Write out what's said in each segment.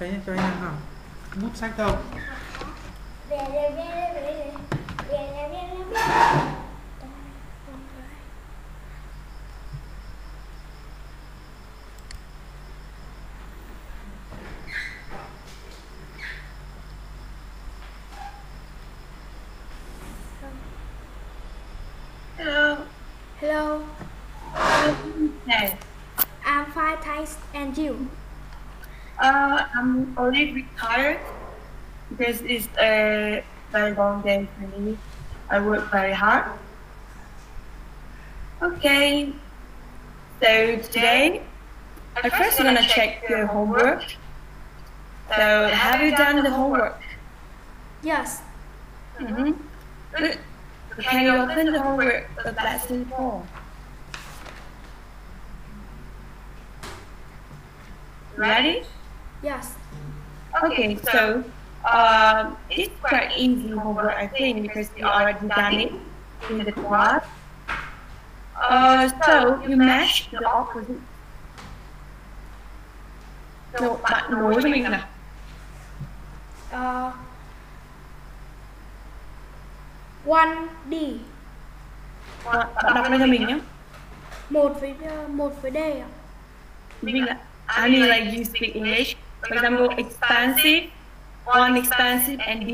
cho anh cho anh ăn nào bút sách đâu already retired because it's a very long day for me. I work very hard. Okay. So today, I first gonna check your homework. So have you done the homework? Yes, Mm-hmm. Good. Can you open the homework of lesson four? Ready? Yes, Okay, so um, it's quite easy homework, I think, because you already done it in the class. Uh, so you match the opposite. So, bạn nối cho mình nào. uh, one D, Bạn, bạn đọc lên cho mình nhé. một với uh, một với D ạ. Mình là, I mean like you speak English. For example, expensive, one expensive and D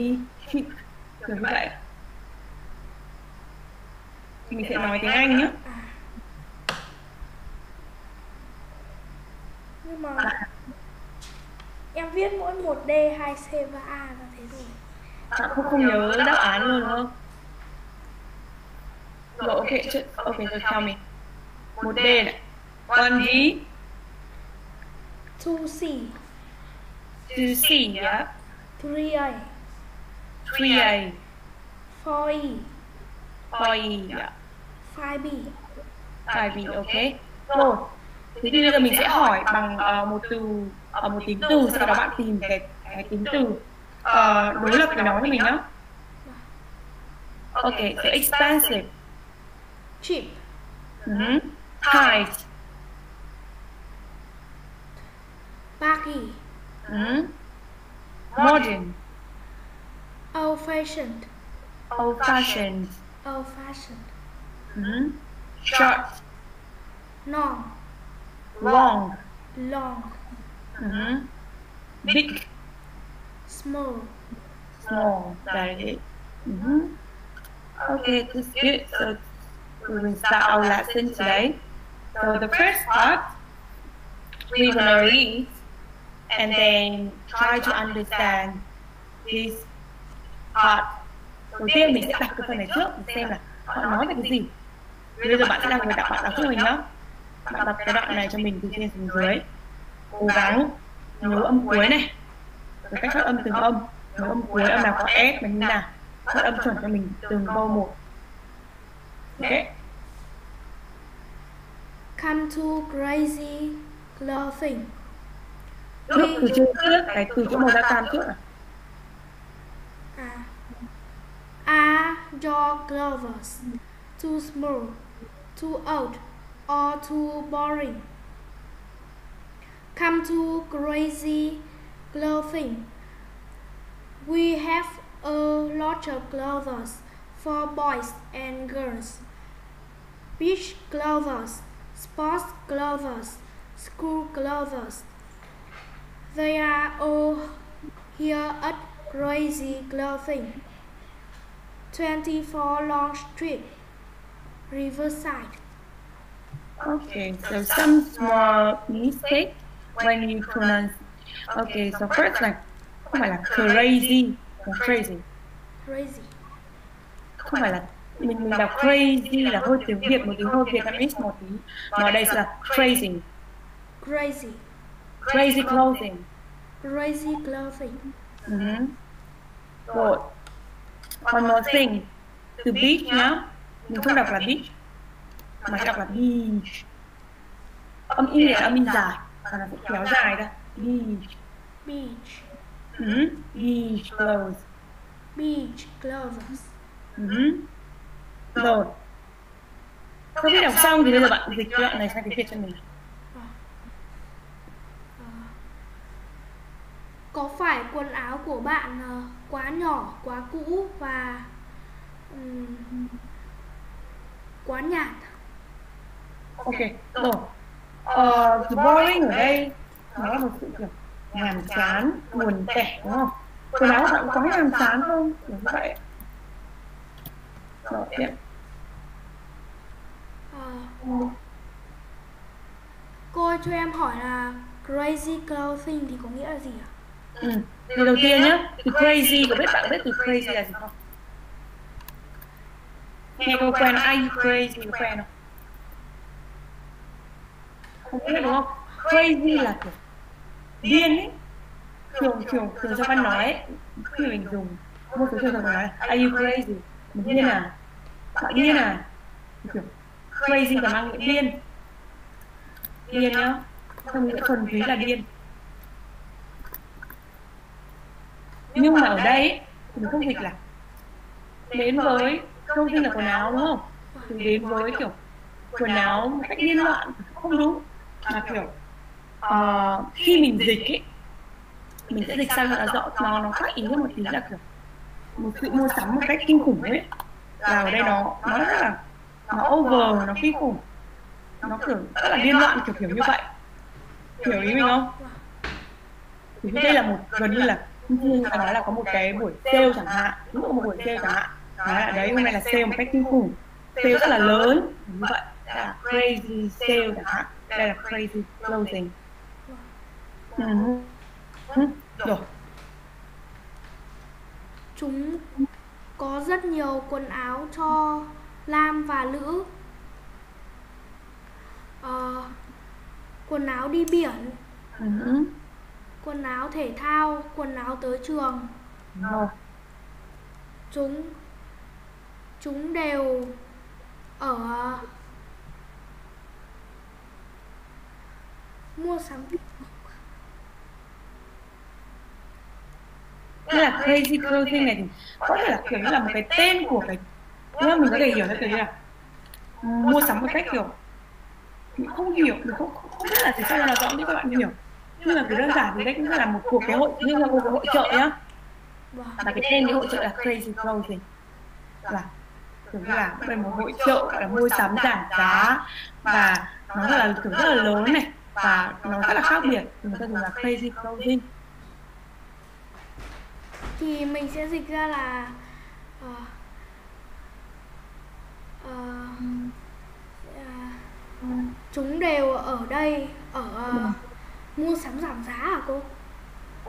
cheap. Kiểu như vậy. Mình sẽ nói tiếng Anh nhé. Nhưng mà em viết mỗi một D, hai C và A là thế rồi. Bạn không không nhớ đáp án luôn đúng không? Rồi ok, chứ, ok, so tell me. Một D này. One D, Two C, two C, yeah. three A, Three A, four E, four E, yeah. five B. Five B, ok. Rồi, thế thì bây giờ mình sẽ hỏi bằng ờ, một từ, ờ, một tính từ, sau đó bạn tìm cái, cái tính từ ờ, đối lập với nó cho mình nhá. Ok, so expensive, Cheap, mm tight, baggy, mm modern, old fashioned, old fashioned, old fashioned, mm short, long, long, long, mm big, small. small, very good. hmm? Okay, that's good. So we will start our lesson today. So the first part, we're gonna read and then try to understand this part. Đầu tiên mình sẽ đọc cái phần này trước để xem là họ nói về cái gì. Bây giờ bạn sẽ đọc người đọc bạn đọc cho mình nhá. Bạn đọc cái đoạn này cho mình từ trên xuống dưới. Cố gắng nhớ âm cuối này. Rồi cách phát âm từng âm. Nhớ âm cuối âm nào có S và như nào. Phát âm chuẩn cho mình từng câu một. Ok. Come to crazy clothing. Lúc từ trên trước cái từ chỗ màu da cam trước này. À. Are your clothes too small, too old, or too boring? Come to crazy clothing. We have a lot of clothes for boys and girls. Beach clothes, sports clothes, school clothes. They are all here at Crazy Clothing. 24 Long Street, Riverside. Okay, so some small mistake when you pronounce. Okay, so first like không phải là crazy, là crazy. Crazy. Không phải là mình mình đọc crazy là hơi tiếng Việt một tí hơi Vietnamese một tí. Mà đây là crazy, Crazy. crazy clothing. Crazy Clothing. Mhm. Rồi. One more thing. Từ beach nhá. Mình không đọc là beach. Mà đọc là beach. Âm in là âm in dài. Và nó sẽ kéo dài ra. Beach. Beach. Mhm. Beach clothes. Beach Clothes. Mhm. Rồi. Sau khi đọc xong thì bây giờ bạn dịch đoạn này sang tiếng Việt cho mình. Có phải quần áo của bạn ờ, quá nhỏ, quá cũ và ừm, quá nhạt? ok rồi. Ờ, the boring ở đây nó là một sự kiểu nhàm chán buồn tẻ đúng không? quần áo bạn có nhàm chán không? kiểu như vậy. Rồi tiếp. Ờ, cô ơi, cho em hỏi là crazy clothing thì có nghĩa là gì ạ? Ừ. thì đầu tiên nhá từ crazy có biết bạn biết từ crazy là gì không? nghe câu quen ai crazy có quen không? Không biết đúng không? crazy là kiểu điên ấy thường thường thường cho văn nói ấy, khi mình dùng một số trường hợp nói là, are you crazy? mình điên à? bạn điên à? kiểu crazy còn mang nghĩa điên. điên. Nhá. không nghĩa thuần túy là điên nhưng mà ở đây ấy, mình không dịch là đến với không riêng là quần áo đúng không? thì đến với kiểu quần áo một cách điên loạn không đúng. Mà kiểu ờ, khi mình dịch ấy mình sẽ dịch sang là rõ nó nó khác ý hơn một tí là kiểu một sự mua sắm một cách kinh khủng ấy là ở đây nó nó rất là nó over nó kinh khủng. nó kiểu rất là điên loạn kiểu kiểu như vậy. hiểu ý mình không? Thì đây là một gần như là như là nói là có một cái buổi sale chẳng hạn ví dụ một buổi sale chẳng hạn nói là đấy hôm nay là sale một cách kinh khủng sale rất là lớn như vậy là crazy sale chẳng hạn đây là crazy clothing ừ. Ừ. rồi Chúng có rất nhiều quần áo cho nam và nữ. Ờ, quần áo đi biển, ừ. Quần áo thể thao, quần áo tới trường. rồi Chúng chúng đều ở mua sắm. Thế là crazy clothing này thì có thể là kiểu như là một cái tên của cái nhưng mà mình có thể hiểu theo kiểu như là mua sắm một cách kiểu mình không hiểu mình không không biết là thì sao là rõ nhưng các bạn hiểu nhưng mà cái đơn giản thì đây cũng là một cuộc cái hội như là một cái hội trợ nhá. Và cái tên cái hội trợ là crazy clothing là kiểu như là đây một hội trợ gọi là mua sắm giảm giá. Và nó rất là kiểu rất là lớn này. Và nó rất là khác biệt. Người ta dùng là crazy clothing thì mình sẽ dịch ra là ờ, ờ, à, chúng đều ở đây ở ờ, mua sắm giảm giá hả cô?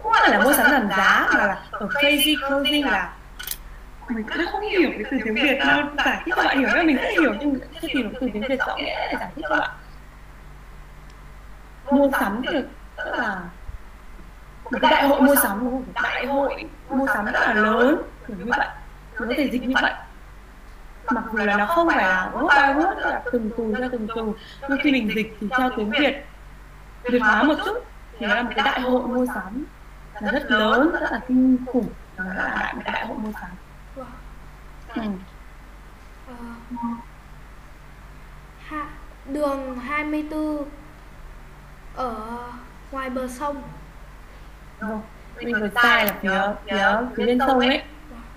không phải là mua sắm giảm giá mà là ở crazy clothing là mình cũng không hiểu cái từ tiếng Việt nó giải thích cho bạn hiểu nhưng mình cũng hiểu nhưng mình chưa tìm được từ tiếng Việt rõ nghĩa để giải thích cho bạn. Mua sắm thì tức là một cái đại hội mua sắm đúng không đại hội mua sắm rất là lớn kiểu như vậy. nó có thể dịch như vậy. Mặc dù là nó không phải là word by word là từng từ theo từng từ. Nhưng khi mình dịch thì theo tiếng Việt Việt hóa một chút. Thì nó là một cái đại hội mua sắm. Là rất lớn rất là kinh khủng. Nó là một đại hội mua sắm. Ừ. Ha, đường 24 ở ngoài bờ sông. Rồi. mình vừa sai là phía phía phía bên sông ấy.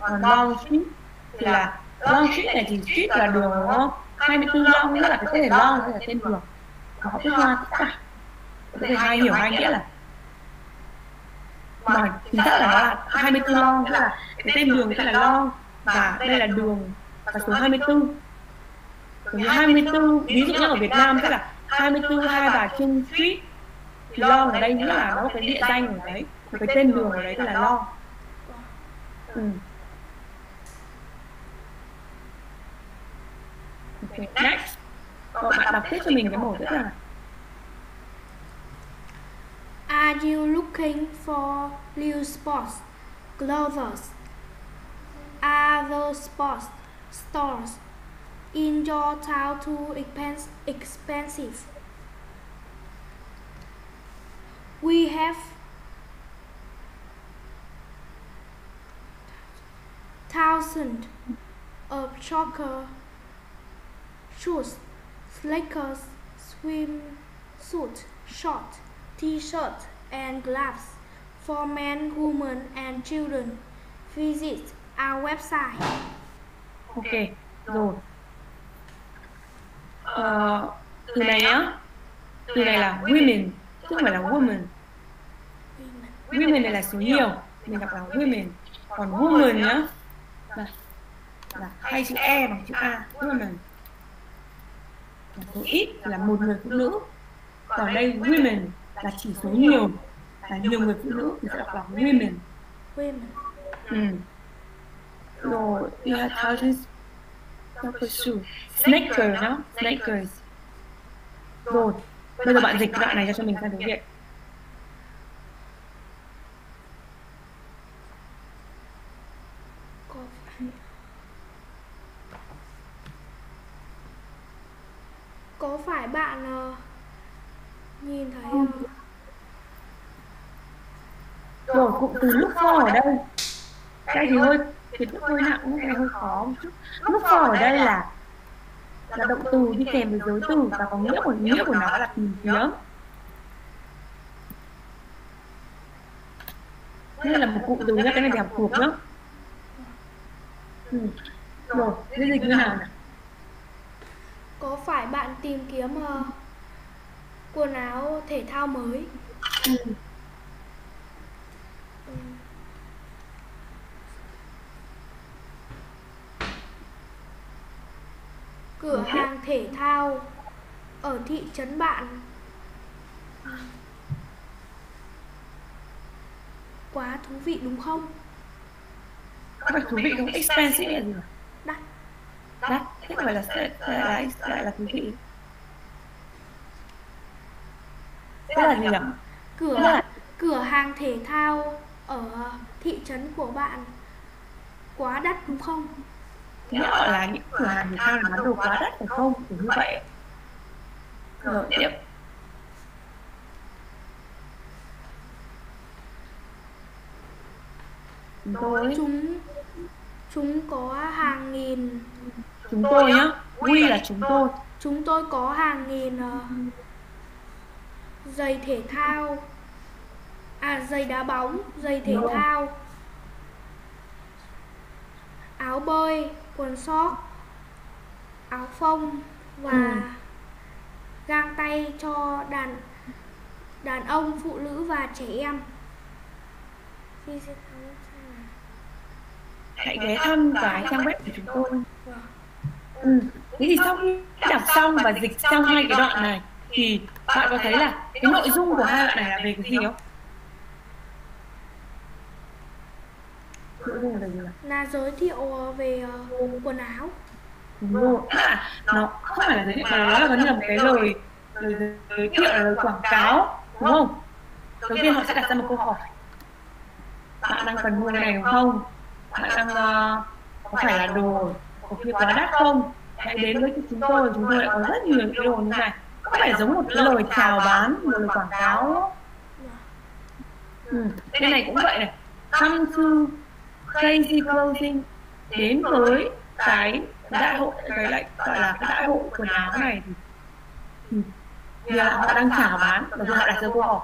còn long street thì là long street này thì street là đường không? 24 long nghĩa là cái tên long là tên đường. Có biết hoa tất cả có thể hai hiểu hai nghĩa là mà chính xác là nó là 24 long tức là cái tên đường tên là long và đây là đường và số 24 số 24 ví dụ như ở Việt Nam tức là 24 Hai Bà Trưng Street thì long ở đây nghĩa là nó có cái địa danh ở đấy một cái tên đường ở đấy tức là long. Ừ. Okay, next. Cậu bạn đọc tiếp cho mình cái mẫu rất là Are you looking for new sports clothes? Are those sports stores in your town too expens- expensive? We have thousands of soccer shoes, sneakers, swim suit, short, t-shirt, and gloves for men, women and children. Visit our website. ok rồi. ờ, từ này nhá từ này là women chứ không phải là woman. Women này là số nhiều mình đọc là women. Còn woman nhá là, là hai chữ e bằng chữ a woman. Là số ít là một người phụ nữ. Còn đây women là chỉ số nhiều là nhiều người phụ nữ thì sẽ đọc là women Women. ừ. rồi you have thousands of shoe snaker nhá. Snakers. Rồi bây giờ bạn dịch đoạn này ra cho mình sang tiếng việt Có phải... Bạn ờ, nhìn thấy ờ, rồi cụm từ look for ở đây đây thì hơi kiến thức hơi nặng này hơi khó một chút look for ở đây là là động từ đi kèm với giới từ và có nghĩa của nghĩa của nó là tìm kiếm đây là một cụm từ nhá cái này thì học thuộc nhá ừ. rồi cái dịch như nào nào có phải bạn tìm kiếm ờ, quần áo thể thao mới? Ừ. Cửa Ok. hàng thể thao ở thị trấn bạn. Quá thú vị đúng không? phải thú vị không expensive là gì? Đắt. đắt thế phải là sẽ lại là, lại là thú vị thế là gì nhỉ Cửa là cửa hàng thể thao ở thị trấn của bạn quá đắt đúng không? Nghĩa là những cửa hàng thể thao là bán đồ quá đắt phải không? Kiểu như vậy. Rồi tiếp. chúng tôi Chúng chúng có hàng nghìn. Chúng tôi nhá. We là chúng tôi. Chúng tôi có hàng nghìn ờ, giày thể thao. À giày đá bóng, giày thể Đúng thao, áo bơi, quần sóc, áo phông và Ừ. găng tay cho đàn đàn ông, phụ nữ và trẻ em. Hãy ghé thăm cái trang web của chúng tôi Vâng. ừ. thế thì sau khi đọc xong và dịch xong hai cái đoạn này thì bạn có thấy là cái nội dung của hai đoạn này là về cái gì không nội dung là? Là giới thiệu về ờ, quần áo. Đúng rồi. À, nó không phải là giới thiệu mà nó là gần như là một cái lời lời giới thiệu là lời quảng cáo đúng không? Đầu tiên họ sẽ đặt ra một câu hỏi. Bạn đang cần mua này đúng không? Bạn đang ờ, có phải là đồ có kia quá đắt không? Hãy đến với chúng tôi chúng tôi lại có rất nhiều cái đồ như này. Có phải giống một cái lời chào bán một lời quảng cáo ừ. cái này cũng vậy này. Come to crazy clothing đến với cái đại hội, cái lại gọi là cái đại hội quần áo này thì thì là họ đang chào bán đầu tiên họ đặt ra câu hỏi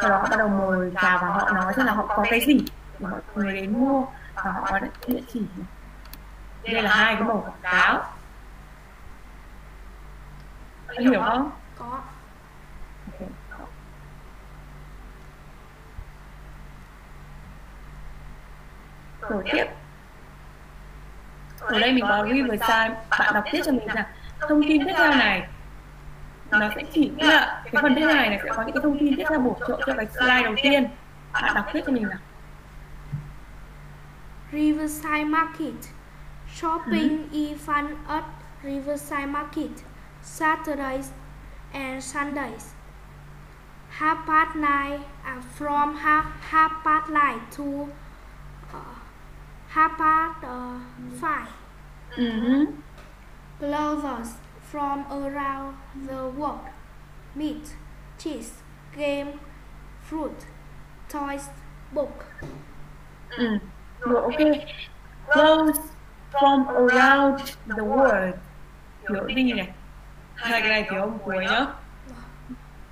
sau đó bắt đầu mời chào và họ nói xem là họ có cái gì để mọi người đến mua và họ có địa chỉ. Đây là hai cái mẫu quảng cáo anh hiểu không? Có. Ok. Rồi tiếp ở đây mình có Riverside bạn đọc tiếp cho mình rằng thông tin tiếp theo này. Nó sẽ chỉ nghĩa là cái phần tiếp theo này, này sẽ có những cái thông tin tiếp theo bổ trợ cho cái slide đầu tiên. Bạn đọc tiếp cho mình nào. Riverside Market. Shopping is fun at Riverside Market. Saturdays and Sundays. Half past nine uh, from half, half past nine to half past uh, five. ừ. Clothes from around the world. Meat, cheese, game, fruit, toys, book. Ừ. Rồi ok Clothes from around the world Hiểu đi này Hai cái này thiếu ông cuối nhá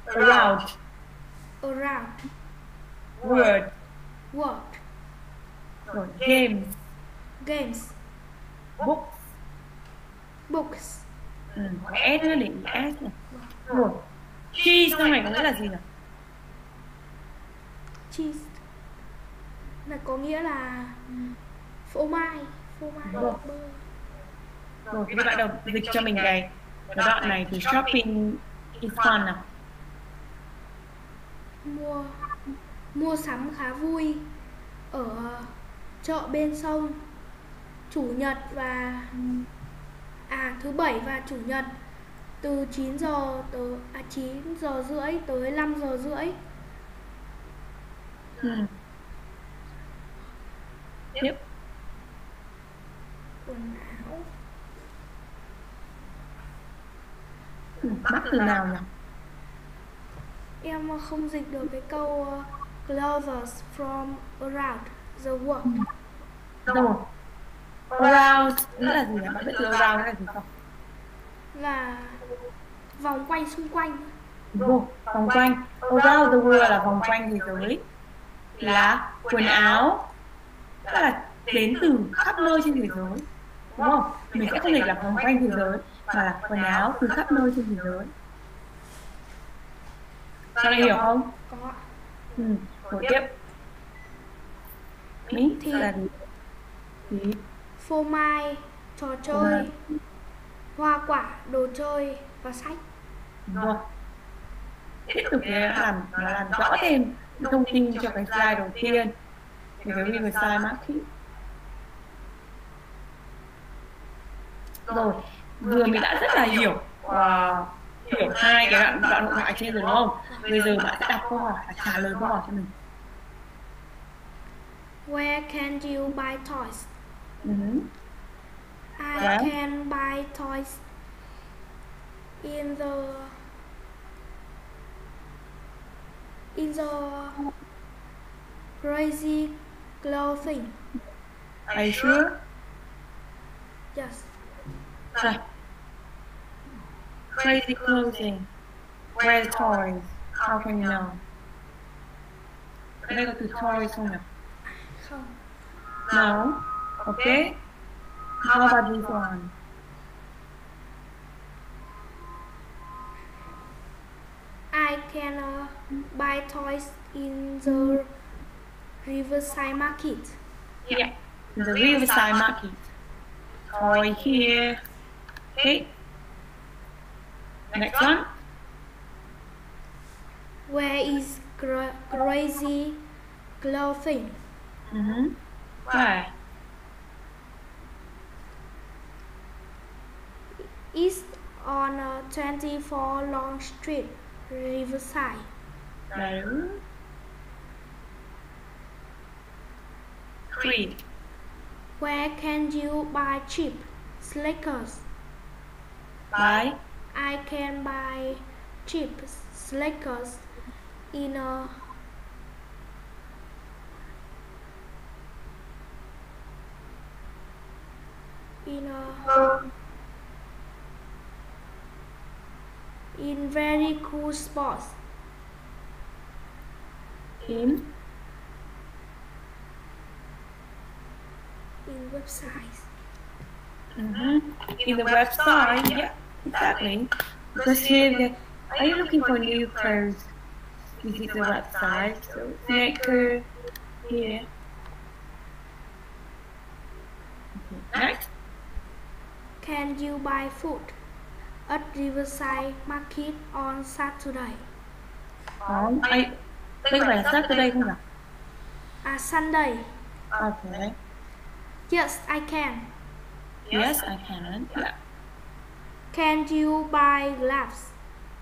Around Around. World Work. Rồi games Games. books Books. ừ, s nữa để s này rồi cheese trong này có nghĩa là gì nhỉ Cheese. Là có nghĩa là phô mai. Phô mai. Bơ. rồi thì bạn đầu dịch cho mình cái cái đoạn này từ shopping is fun nào mua mua sắm khá vui ở chợ bên sông chủ nhật và à thứ bảy và chủ nhật từ 9 giờ tới à 9 giờ rưỡi tới 5 giờ rưỡi. Ừ. tiếp. Quần áo. Ừ. bắt từ nào nhỉ? Em không dịch được cái câu uh, clothes from around the world rồi? Around nghĩa là gì nhỉ? Bạn biết từ around là gì không? Là vòng quanh xung quanh. Vô, vòng quanh. Around the world là vòng quanh thế giới. Là quần áo. Tức là đến từ khắp nơi trên thế giới. Đúng không? Mình sẽ không thể là vòng quanh thế giới mà là quần áo từ khắp nơi trên thế giới. Sao này hiểu không? có Ừ, rồi tiếp. Mỹ Thì- là gì? Phô mai trò chơi. hoa quả đồ chơi và sách. Rồi Tiếp tục thì nó làm, làm rõ thêm thông tin cho cái slide đầu tiên. Thì cái Riverside Market Rồi, vừa mình đã rất là hiểu và hiểu hai cái đoạn, đoạn hội thoại trên rồi đúng không? Bây giờ bạn sẽ đặt câu hỏi và trả lời câu hỏi cho mình. Where can you buy toys? Mm-hmm. ừ. I Yeah. can buy toys in the in the crazy clothing. Are you sure? Yes. Rồi. Crazy clothing. Where toys? How can you know? Ở đây có toys? Không. No. Okay. How about this one? I can uh, buy toys in the Riverside Market. Yeah. In the Riverside Market. Toy here. Okay. Next one. Where is cra- crazy clothing? Mm-hmm. Where? It's on uh, 24 Long Street, Riverside. No. Three. Where can you buy cheap slickers? Buy. I can buy cheap slickers in a in a in very cool spots In. in websites. Mm-hmm. In the website, yeah, exactly. Because here, are you looking for new clothes? Visit the website. So, Sneaker here. Okay. Next. Can you buy food at Riverside Market on Saturday? On. I, đây có phải là Saturday không nhỉ? Ah, Sunday. Okay. Yes, I can. Yes, I can. Yeah. Can you buy gloves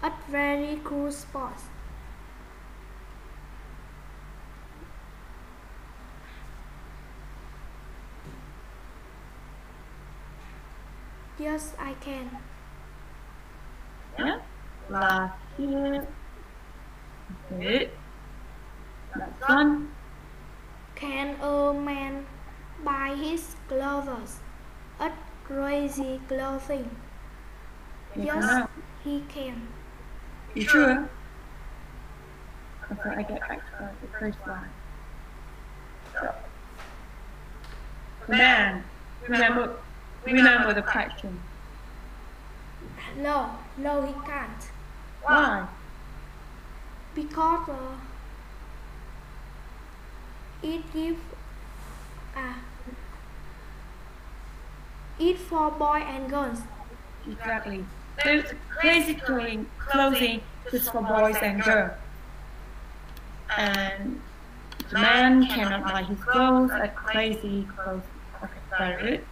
at very cool spots? Yes, I can. Yeah. Là here. Okay. That's one. Can a man buy his clothes at crazy clothing? You Yes, cannot. he can. You sure? Okay, I get back to the first one. man. Remember, remember the question. No, no, he can't. Why? Because uh, it give ah it for boy and girls. Exactly. So basically, clothing is for boys and girls. And the man cannot buy his clothes at crazy clothes. Okay, very good.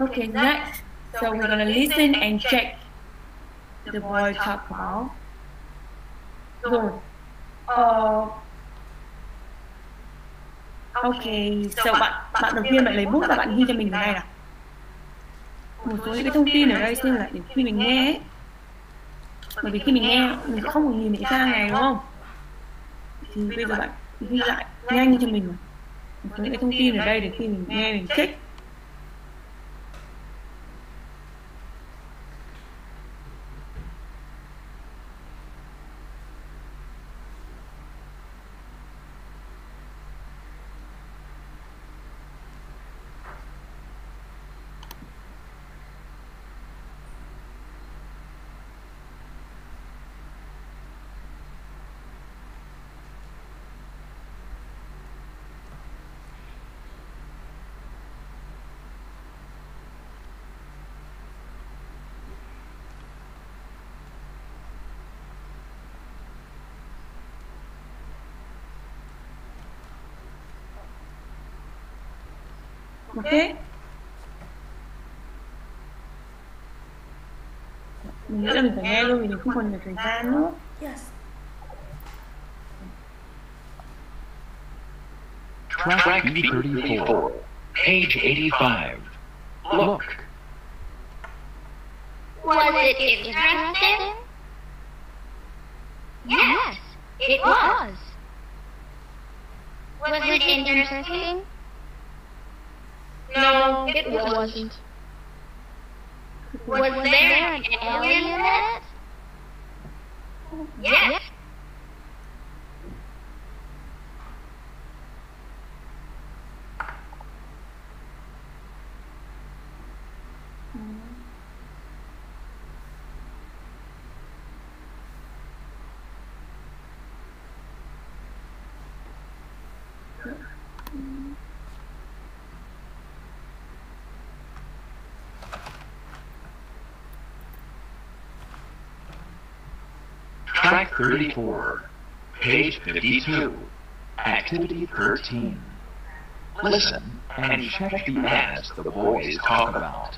Okay, next. So we're gonna listen and check the boy talk about. Rồi. Uh, Ok, so bạn bạn đầu tiên bạn lấy bút và bạn ghi cho mình cái này nào. Một số những cái thông tin ở đây xem là để khi mình nghe ấy. Bởi vì khi mình nghe mình sẽ không nhìn cái trang này đúng không? Thì bây giờ bạn ghi lại nhanh cho mình một số những cái thông tin ở đây để khi mình nghe mình check. Không còn nhiều thời gian nữa. Yes. Track B34, page 85. Look, Was it interesting? Yes, it was. Was it interesting? No, it wasn't. Was there an alien in it? Yes. Track 34, page 52, activity 13. Listen and check the ads the boys talk about.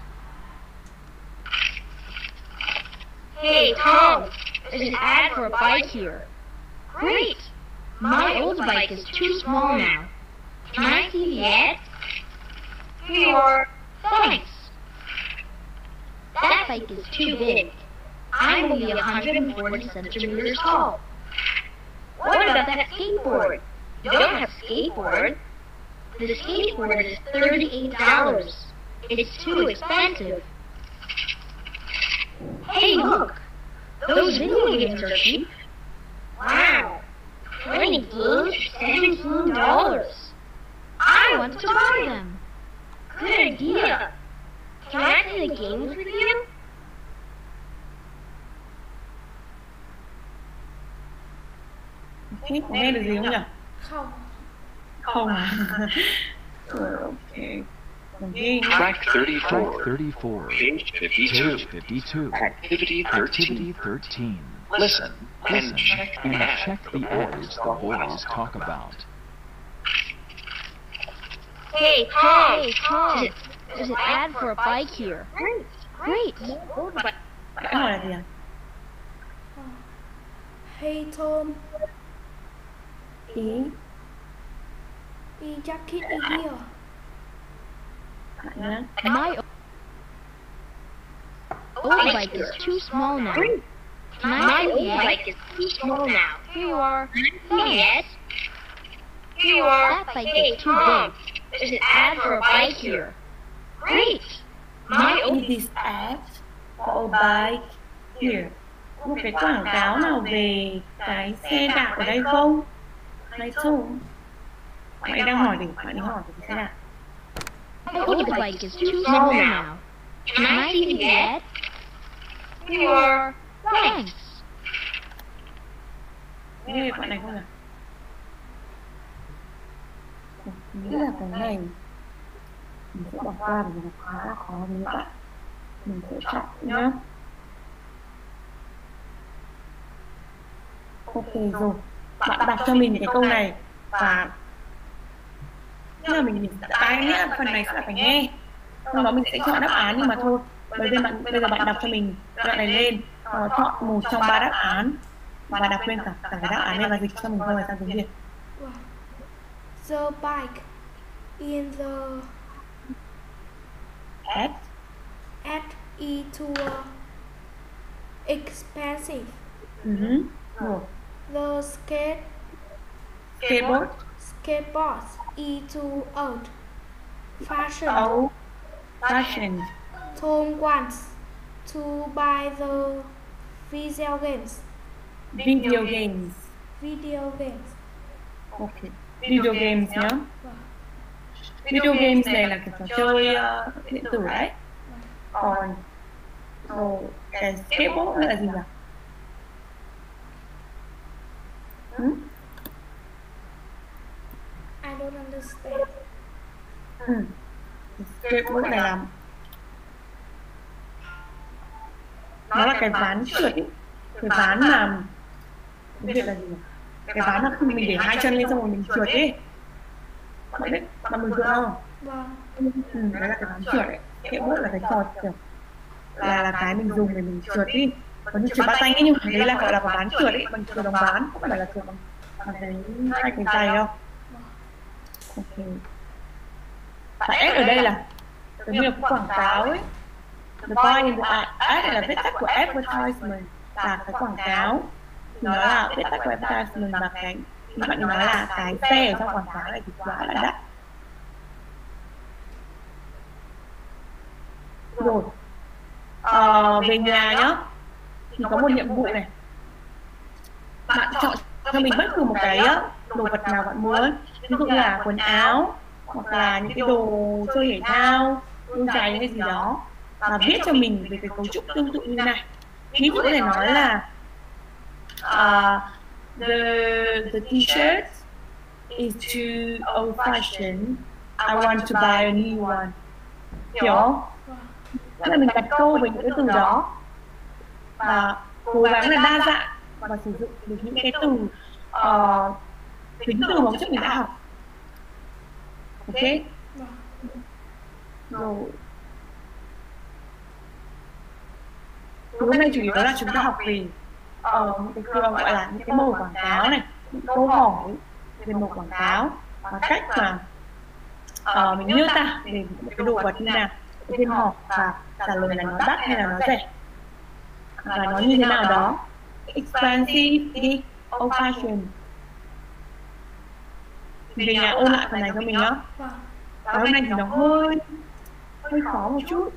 Hey, Tom, there's an ad for a bike here. Great. My old bike is too small now. Can I see the ad? Here you are. Thanks. That bike is too big. I'm only 140 centimeters tall. What about that skateboard? You don't have skateboard. The skateboard is $38. It's too expensive. Hey, look! Those video games are cheap. Wow! 20 games for $17. I want to buy them. Good idea. Can I play the games with you? Ok, có nghe được gì không nhỉ? Không. Không à? Rồi, ok. Mình ghi nhé. Track 34, 34, page page 52, 52, activity 13. activity 13. Listen and Listen check the and ads check the the boys ads the boys talk about. about. Hey, Tom! Hey, Tom! There's an ad for a bike here. Great! Great! Bạn hỏi là gì à? Hey Tom, Ý, is jacket in here? bạn nhé. My old oh, bike is too small now. My old bike is too small now. Here you are. Yes. Here you are. That bike is too big. There's an ad for a bike here. Great. My old In this ad for a bike here. Một cái quảng cáo nào về cái xe đạp ở đây không? Hay không? Mày đang hỏi thì bạn đi hỏi thì thế nào? My motorbike is too small now. Can I see the ad? Here you are. Thanks. Bạn này không Mình nghĩ là cái này mình sẽ bỏ qua vì nó khá là khó với các bạn mình sẽ chọn nhá ok rồi bạn đọc cho mình cái câu này. Và nghĩa là mình cái nghĩa phần này sẽ là phải nghe. Sau đó mình sẽ chọn đáp án nhưng mà thôi. Bây giờ bạn bây giờ bạn đọc cho mình đoạn này lên uh, chọn một trong ba đáp án. Và đọc lên cả cả cái đáp án này và dịch cho mình thôi sang tiếng việt. The bike in the at? At e tour expensive. rồi The skate skateboard skateboards e too old. Fashion. Old fashion. Tom wants to buy the video games. video games. Video games. ok. Video games nhá Wow. video games này là cái trò chơi uh, điện tử đấy còn rồi cái skateboard là gì nhỉ ừ? I don't understand. Ừ. skateboard này là nó là cái ván trượt cái ván mà tiếng việt là gì nhỉ cái ván mà mình để hai chân lên xong rồi mình trượt ấy bạn biết bạn mình trượt không Wow. ừ, đấy là cái ván trượt ấy skateboard là cái trò kiểu là là cái mình dùng để mình trượt đi còn như trượt ba tay ấy nhưng đấy là gọi là ván trượt ấy bằng trượt đồng ván không phải là trượt bằng bằng cái hai cái giày đâu ok. Và S ở đây là giống như là quảng cáo ấy. The in the ad là viết tắt của advertisement và cái quảng cáo. thì nó là viết tắt của advertisement và cái thì bạn nói là cái xe ở trong quảng cáo này thì quá là đắt. rồi. Ờ, về nhà nhá thì có một nhiệm vụ này. Bạn chọn cho mình bất cứ một cái đồ vật nào bạn muốn. Ví dụ như là quần áo hoặc là những cái đồ chơi thể thao đôi giày những cái gì đó. Và viết cho mình về cái cấu trúc tương tự như này. Ví dụ có thể nói là uh, the the t-shirt is too old fashioned. I want to buy a new one. Hiểu không? Tức là mình đặt câu về những cái từ đó và cố gắng là đa dạng và sử dụng được những cái từ uh, tính từ mà trước mình đã học. Ok? Rồi. Hôm nay chủ yếu là chúng ta học về những cái gọi là những cái màu quảng cáo này những câu hỏi về màu quảng cáo và cách mà ờ, mình miêu tả về cái đồ vật như nào cái tên hỏi và trả lời là nó đắt hay là nó rẻ và nó như thế nào đó? Expensive đi old fashioned. Về nhà ôn lại phần này cho mình nhá và hôm nay thì nó hơi hơi khó một chút.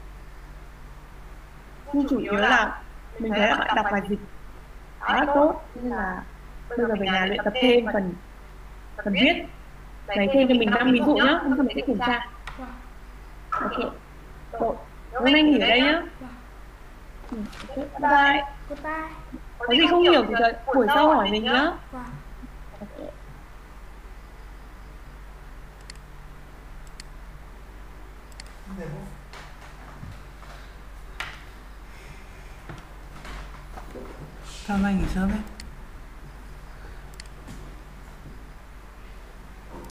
nhưng chủ yếu là mình thấy là bạn đọc bài dịch khá là tốt nên là bây giờ về nhà luyện tập thêm phần phần viết. lấy thêm cho mình năm ví dụ nhá sau mình sẽ kiểm tra. ok. Rồi hôm nay nghỉ ở đây nhá Ừ, ok, bye bye Goodbye. có gì không hiểu thì đợi buổi sau hỏi mình nhá Wow. Sao nay nghỉ sớm đấy?